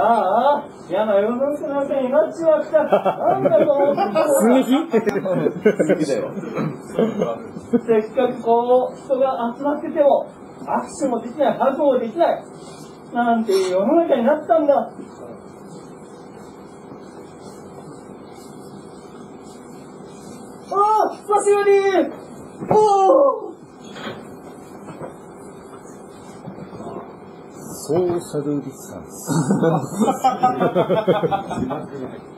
ああ、嫌な世の中になっちまった。なんだと。寸劇好きだよ。せっかくこう、人が集まってても、握手もできない、ハグもできない。なんていう世の中になったんだ。ああ久しぶりおおソーシャルディスタンス。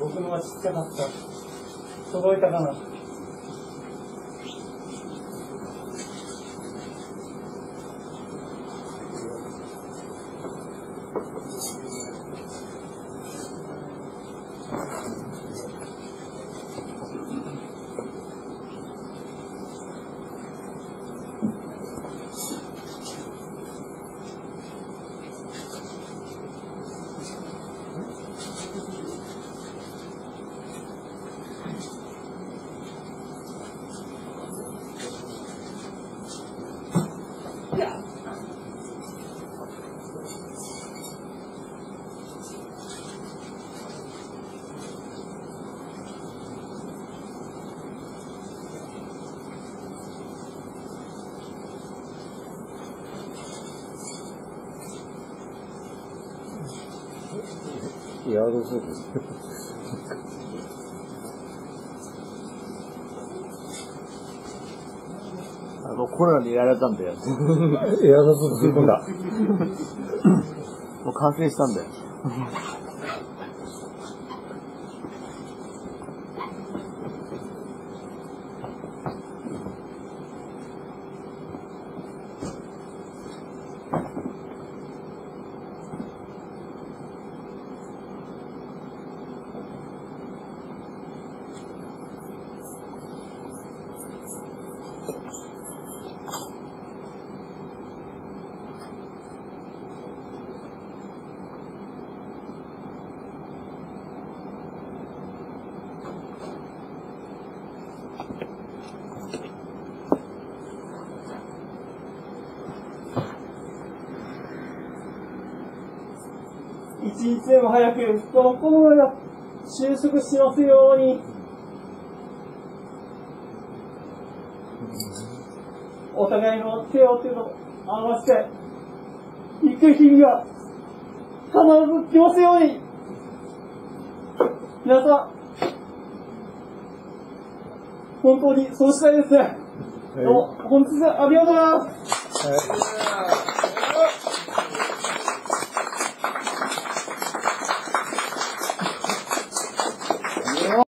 僕のはちっちゃかった。届いたかなヤードスープ。あの、コロナにやられたんだよ。ヤードス吸い込んだ。もう感染したんだよ。一日でも早くこのコロナが収束しますように。お互いの手を手を合わせて、行く日々が必ず来ますように。皆さん、本当にそうしたいですね。どうも、本日はありがとうございます。はい